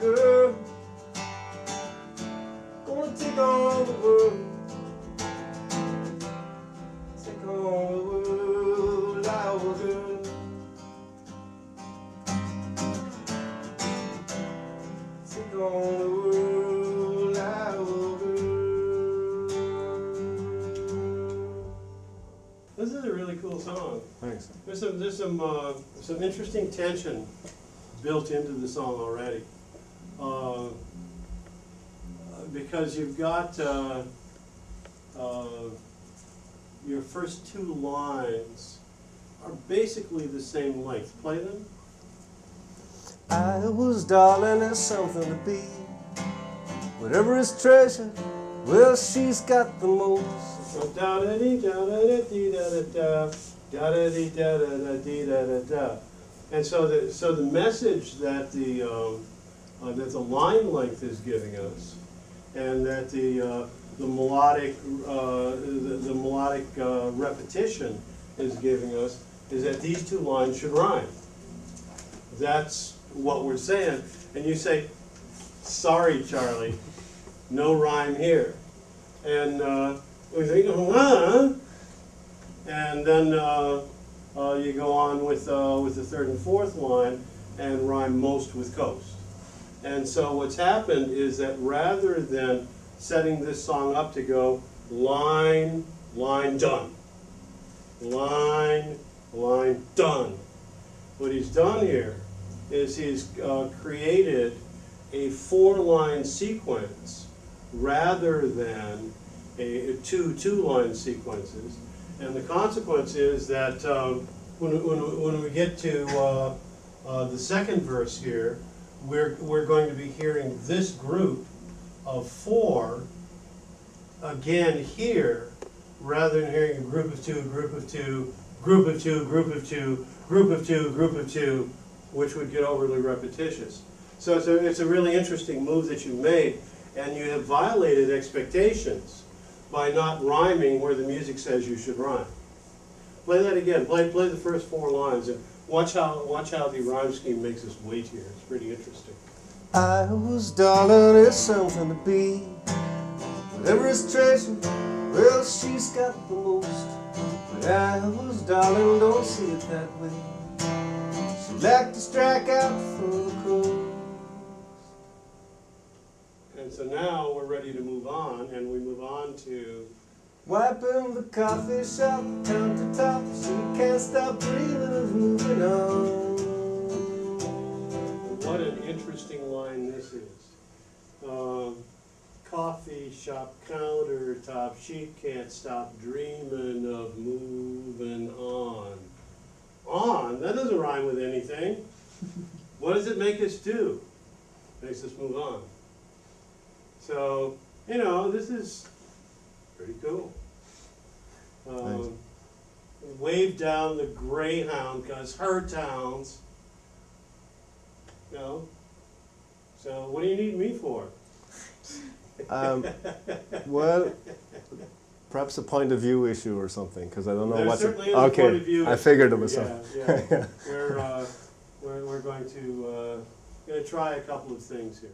girl. Gonna take on the world. Take on the world, our girl. Take on the world, our girl. This is a really cool song. Thanks. There's some, there's some, uh, some interesting tension built into the song already. Uh, because you've got, uh, uh, your first two lines are basically the same length. Play them. I was darling as something to be. Whatever is treasure, well, she's got the most. So da da dee da da da dee da da da da da dee da da da dee da da da. And so the so the message that the um, uh, that the line length is giving us, and that the uh, the melodic uh, the, the melodic uh, repetition is giving us is that these two lines should rhyme. That's what we're saying, and you say, "Sorry, Charlie, no rhyme here," and uh, we think, "Huh?" And then uh, uh, you go on with with the third and fourth line and rhyme most with coast. And so what's happened is that rather than setting this song up to go line, line, done, line, line, done, what he's done here is he's uh, created a four-line sequence rather than a, two two-line sequences. And the consequence is that um, when, when, when we get to uh, uh, the second verse here, we're, we're going to be hearing this group of four again here, rather than hearing a group of two, group of two, group of two, group of two, group of two, group of two, which would get overly repetitious. So it's a, it's a really interesting move that you made, and you have violated expectations by not rhyming where the music says you should rhyme. Play that again. Play, play the first four lines, and watch how, watch how the rhyme scheme makes us wait here. It's pretty interesting. I was darling as something to be. Whatever is treasure, well, she's got the most. But I was darling, don't see it that way. She'd like to strike out from the coast. And so now we're ready to move on, and we move on to Wiping the coffee shop countertop, she can't stop dreaming of moving on. what an interesting line this is. Um, coffee shop countertop, she can't stop dreaming of moving on. On? That doesn't rhyme with anything. what does it make us do? Makes us move on. So, you know, this is pretty cool. Um, wave down the Greyhound because her towns. You know. So what do you need me for? Um, well, perhaps a point of view issue or something, because I don't know There what's. certainly a okay, point of view. I figured it was yeah, something. yeah. we're, uh, we're we're going to uh, going to try a couple of things here.